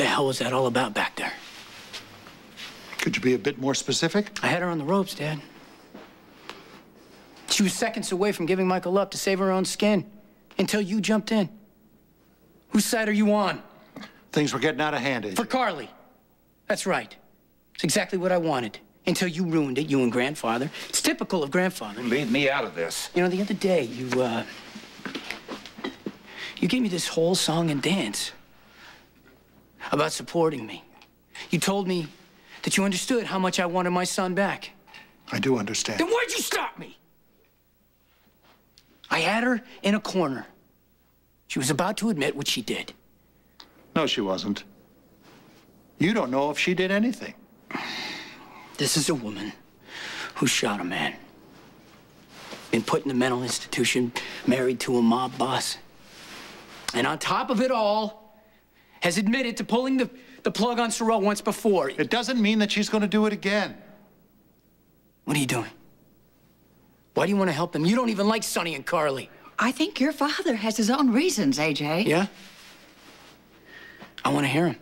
the hell was that all about back there? Could you be a bit more specific? I had her on the ropes, Dad. She was seconds away from giving Michael up to save her own skin until you jumped in. Whose side are you on? Things were getting out of hand. AJ. For Carly. That's right. It's exactly what I wanted. Until you ruined it, you and grandfather. It's typical of grandfather. Leave me out of this. You know, the other day, you, uh. You gave me this whole song and dance about supporting me. You told me that you understood how much I wanted my son back. I do understand. Then why'd you stop me? I had her in a corner. She was about to admit what she did. No, she wasn't. You don't know if she did anything. This is a woman who shot a man. Been put in a mental institution, married to a mob boss. And on top of it all, has admitted to pulling the, the plug on Sorrell once before. It doesn't mean that she's going to do it again. What are you doing? Why do you want to help them? You don't even like Sonny and Carly. I think your father has his own reasons, AJ. Yeah? I want to hear him.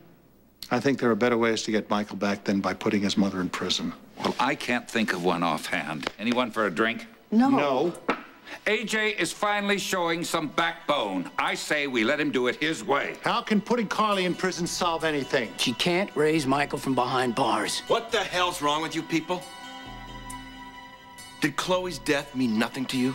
I think there are better ways to get Michael back than by putting his mother in prison. Well, I can't think of one offhand. Anyone for a drink? No. No. AJ is finally showing some backbone. I say we let him do it his way. How can putting Carly in prison solve anything? She can't raise Michael from behind bars. What the hell's wrong with you people? Did Chloe's death mean nothing to you?